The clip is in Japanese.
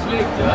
schlägt, ja?